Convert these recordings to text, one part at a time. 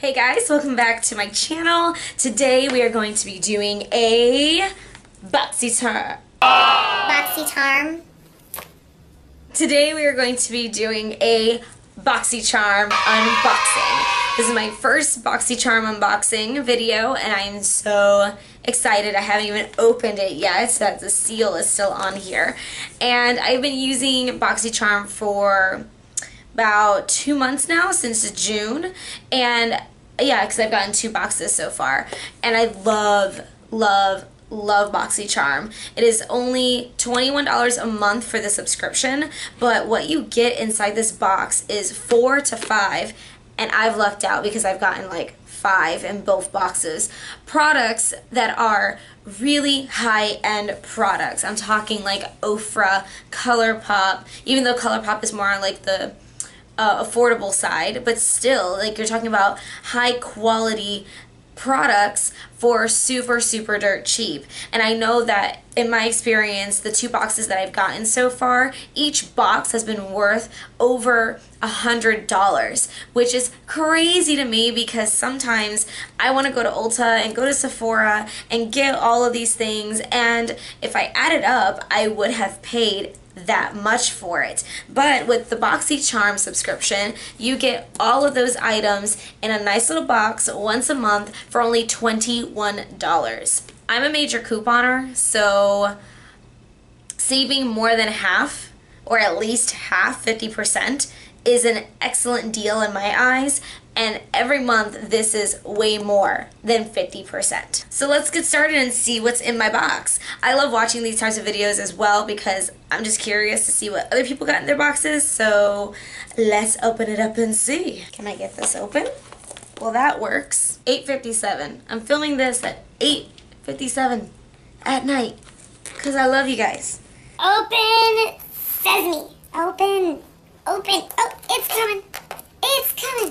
Hey guys, welcome back to my channel. Today we are going to be doing a BoxyCharm. Boxy charm. Today we are going to be doing a BoxyCharm unboxing. This is my first BoxyCharm unboxing video and I am so excited. I haven't even opened it yet. So that the seal is still on here. And I've been using BoxyCharm for about two months now since June. And yeah because I've gotten two boxes so far. And I love love love BoxyCharm. It is only $21 a month for the subscription but what you get inside this box is four to five. And I've lucked out because I've gotten like five in both boxes. Products that are really high-end products. I'm talking like Ofra, ColourPop, even though ColourPop is more like the uh, affordable side, but still, like you're talking about high quality products for super super dirt cheap. And I know that in my experience the two boxes that I've gotten so far each box has been worth over a hundred dollars which is crazy to me because sometimes I want to go to Ulta and go to Sephora and get all of these things and if I add it up I would have paid that much for it. But with the BoxyCharm subscription, you get all of those items in a nice little box once a month for only $21. I'm a major couponer, so saving more than half, or at least half, 50%, is an excellent deal in my eyes and every month this is way more than 50%. So let's get started and see what's in my box. I love watching these types of videos as well because I'm just curious to see what other people got in their boxes. So let's open it up and see. Can I get this open? Well, that works. 8.57. I'm filming this at 8.57 at night because I love you guys. Open sesame. Open. Open. Oh, it's coming.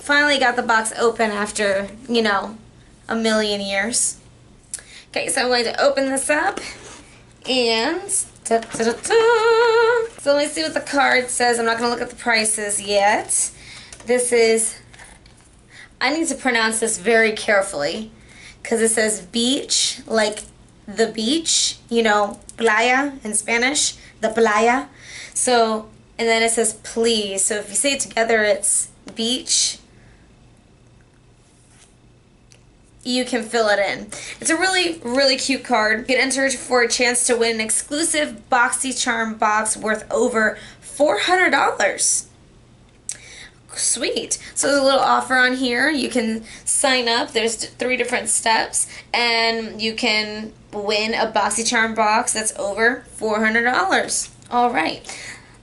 Finally got the box open after, you know, a million years. Okay, so I'm going to open this up and da, da, da, so let me see what the card says. I'm not going to look at the prices yet. This is, I need to pronounce this very carefully because it says beach, like the beach, you know, playa in Spanish, the playa. So, and then it says please. So if you say it together, it's beach, you can fill it in. It's a really, really cute card. You get entered for a chance to win an exclusive BoxyCharm box worth over $400. Sweet. So there's a little offer on here. You can sign up. There's three different steps, and you can win a BoxyCharm box that's over $400. All right.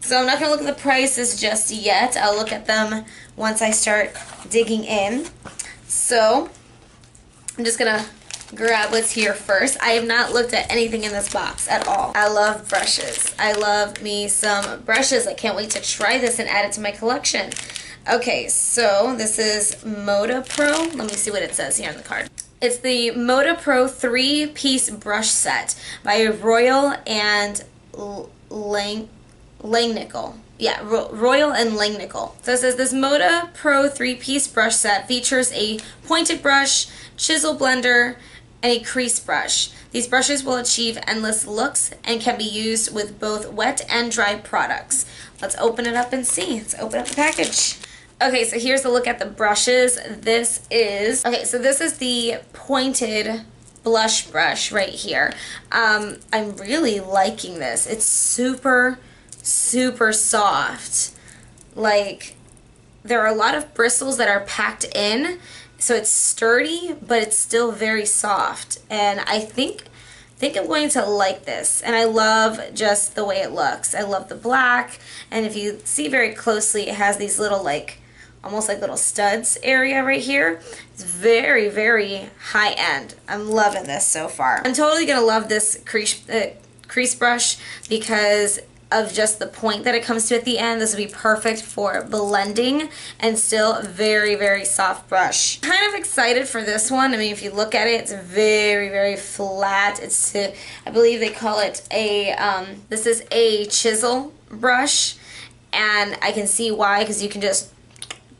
So I'm not going to look at the prices just yet. I'll look at them once I start digging in. So I'm just going to grab what's here first. I have not looked at anything in this box at all. I love brushes. I love me some brushes. I can't wait to try this and add it to my collection. Okay, so this is Moda Pro. Let me see what it says here on the card. It's the Moda Pro three-piece brush set by Royal and Lang Langnickel. Yeah, Ro Royal and Langnickel. So it says this Moda Pro 3-piece brush set features a pointed brush, chisel blender, and a crease brush. These brushes will achieve endless looks and can be used with both wet and dry products. Let's open it up and see. Let's open up the package. Okay, so here's a look at the brushes. This is, okay, so this is the pointed blush brush right here. Um, I'm really liking this. It's super super soft. Like, there are a lot of bristles that are packed in, so it's sturdy, but it's still very soft. And I think I think I'm going to like this. And I love just the way it looks. I love the black, and if you see very closely, it has these little like almost like little studs area right here. It's very, very high end. I'm loving this so far. I'm totally going to love this crease, uh, crease brush because of just the point that it comes to at the end. This would be perfect for blending and still very, very soft brush. Kind of excited for this one. I mean, if you look at it, it's very, very flat. It's, I believe they call it a, um, this is a chisel brush and I can see why because you can just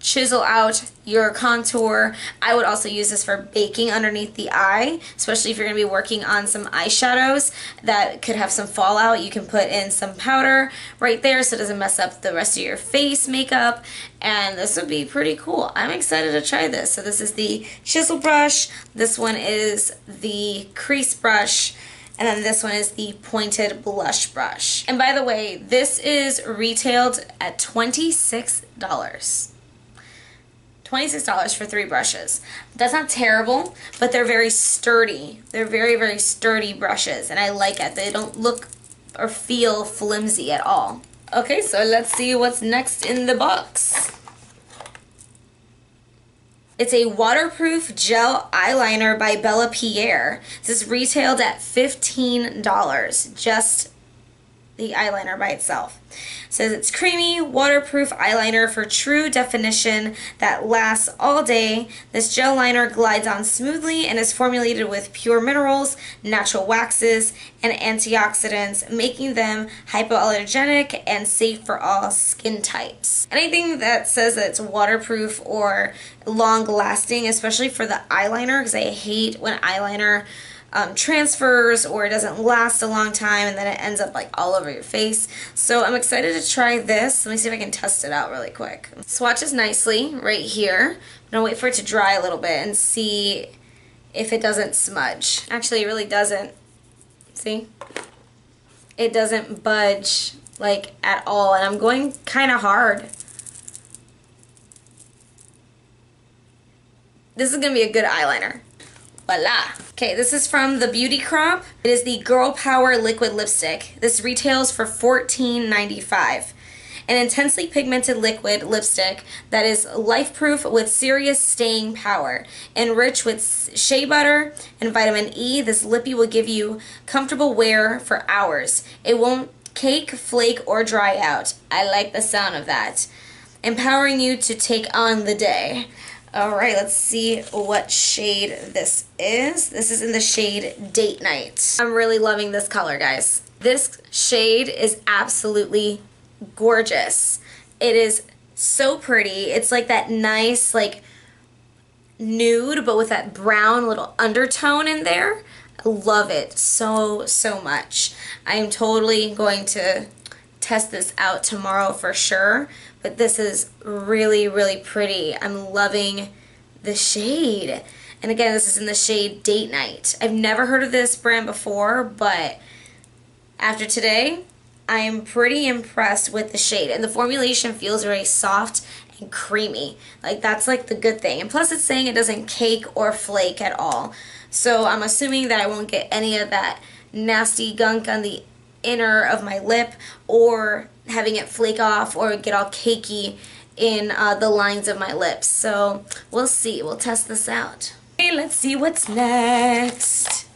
chisel out your contour. I would also use this for baking underneath the eye, especially if you're going to be working on some eyeshadows that could have some fallout. You can put in some powder right there so it doesn't mess up the rest of your face makeup and this would be pretty cool. I'm excited to try this. So this is the chisel brush, this one is the crease brush, and then this one is the pointed blush brush. And by the way, this is retailed at $26. $26 for three brushes. That's not terrible, but they're very sturdy. They're very, very sturdy brushes, and I like it. They don't look or feel flimsy at all. Okay, so let's see what's next in the box. It's a waterproof gel eyeliner by Bella Pierre. This is retailed at $15, just the eyeliner by itself. It says it's creamy, waterproof eyeliner for true definition that lasts all day. This gel liner glides on smoothly and is formulated with pure minerals, natural waxes, and antioxidants, making them hypoallergenic and safe for all skin types. Anything that says that it's waterproof or long lasting, especially for the eyeliner, because I hate when eyeliner um, transfers or it doesn't last a long time and then it ends up like all over your face. So I'm excited to try this. Let me see if I can test it out really quick. Swatches nicely right here. I'm gonna wait for it to dry a little bit and see if it doesn't smudge. Actually, it really doesn't. See? It doesn't budge like at all and I'm going kind of hard. This is gonna be a good eyeliner. Voila. Okay, this is from the Beauty Crop. It is the Girl Power Liquid Lipstick. This retails for $14.95. An intensely pigmented liquid lipstick that is life-proof with serious staying power. Enriched with shea butter and vitamin E, this lippy will give you comfortable wear for hours. It won't cake, flake, or dry out. I like the sound of that. Empowering you to take on the day. All right, let's see what shade this is. This is in the shade Date Night. I'm really loving this color, guys. This shade is absolutely gorgeous. It is so pretty. It's like that nice, like, nude, but with that brown little undertone in there. I love it so, so much. I am totally going to test this out tomorrow for sure but this is really, really pretty. I'm loving the shade. And again, this is in the shade Date Night. I've never heard of this brand before, but after today, I am pretty impressed with the shade. And the formulation feels very soft and creamy. Like, that's like the good thing. And plus, it's saying it doesn't cake or flake at all. So I'm assuming that I won't get any of that nasty gunk on the inner of my lip or having it flake off or get all cakey in uh, the lines of my lips. So we'll see. We'll test this out. Okay, let's see what's next.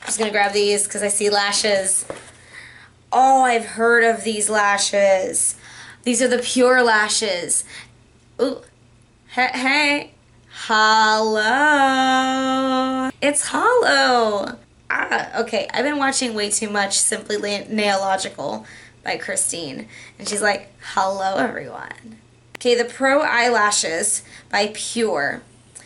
I'm just going to grab these because I see lashes. Oh, I've heard of these lashes. These are the pure lashes. Ooh. Hey, hey. Hello. It's hollow. Ah, okay. I've been watching way too much Simply Nailogical by Christine. And she's like, hello everyone. Okay, the Pro Eyelashes by Pure.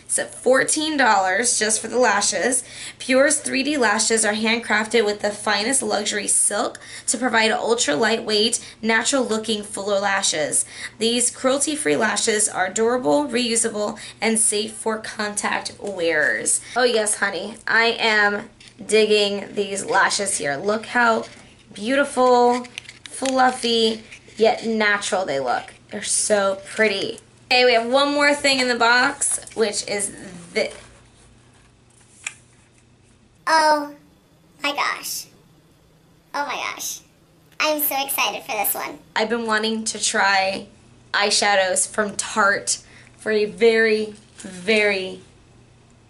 It's at $14 just for the lashes. Pure's 3D lashes are handcrafted with the finest luxury silk to provide ultra lightweight, natural looking fuller lashes. These cruelty free lashes are durable, reusable, and safe for contact wearers. Oh yes, honey, I am digging these lashes here. Look how beautiful fluffy, yet natural they look. They're so pretty. Okay, we have one more thing in the box, which is this. Oh my gosh. Oh my gosh. I'm so excited for this one. I've been wanting to try eyeshadows from Tarte for a very, very,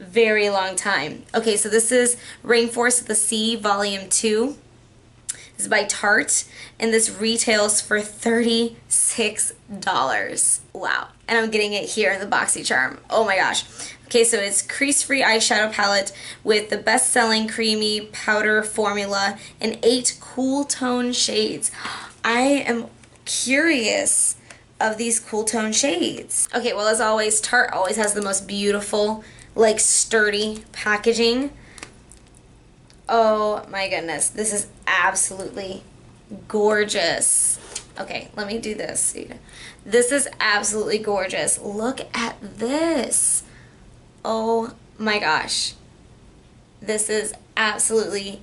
very long time. Okay, so this is Rainforest of the Sea Volume 2. This is by Tarte, and this retails for $36. Wow. And I'm getting it here in the BoxyCharm. Oh my gosh. Okay, so it's crease-free eyeshadow palette with the best-selling creamy powder formula and eight cool tone shades. I am curious of these cool tone shades. Okay, well as always, Tarte always has the most beautiful, like sturdy packaging. Oh my goodness, this is absolutely gorgeous. Okay, let me do this. This is absolutely gorgeous. Look at this. Oh my gosh. This is absolutely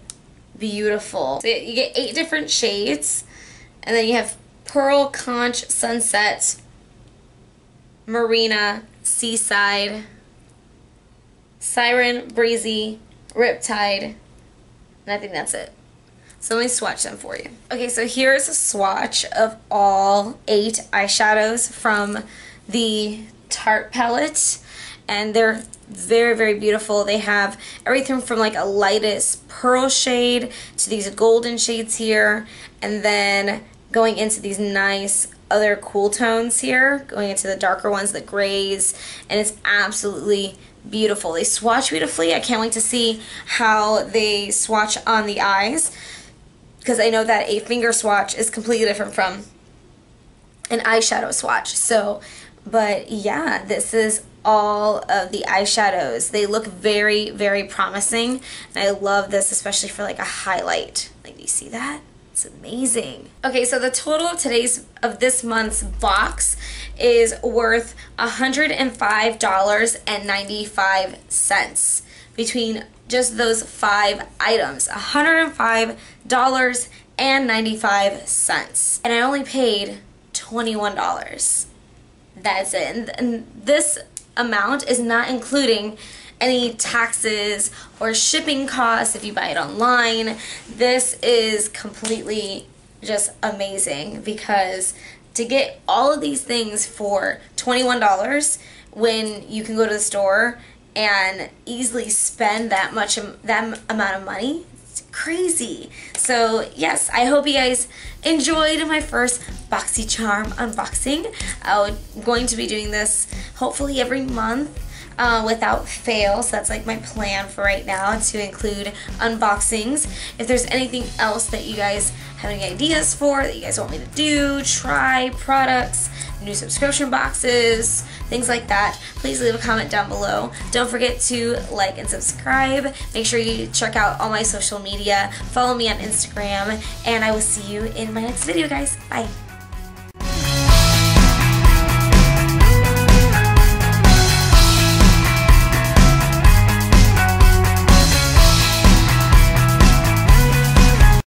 beautiful. So you get eight different shades, and then you have Pearl, Conch, Sunset, Marina, Seaside, Siren, Breezy, Riptide, and I think that's it. So let me swatch them for you. Okay, so here's a swatch of all eight eyeshadows from the Tarte palette. And they're very, very beautiful. They have everything from like a lightest pearl shade to these golden shades here. And then going into these nice other cool tones here, going into the darker ones, the grays. And it's absolutely beautiful. They swatch beautifully. I can't wait to see how they swatch on the eyes because I know that a finger swatch is completely different from an eyeshadow swatch. So, but yeah, this is all of the eyeshadows. They look very, very promising. And I love this, especially for like a highlight. Like, do you see that? It's amazing. Okay, so the total of today's, of this month's box is worth $105.95 between just those five items. $105.95. And I only paid $21. That's it. And, and this amount is not including any taxes or shipping costs if you buy it online. This is completely just amazing because to get all of these things for $21 when you can go to the store and easily spend that much um, that amount of money it's crazy. So yes i hope you guys enjoyed my first boxycharm unboxing. I'm going to be doing this hopefully every month uh, without fail. So that's like my plan for right now to include unboxings. If there's anything else that you guys have any ideas for that you guys want me to do, try products, new subscription boxes, things like that, please leave a comment down below. Don't forget to like and subscribe. Make sure you check out all my social media. Follow me on Instagram, and I will see you in my next video, guys. Bye.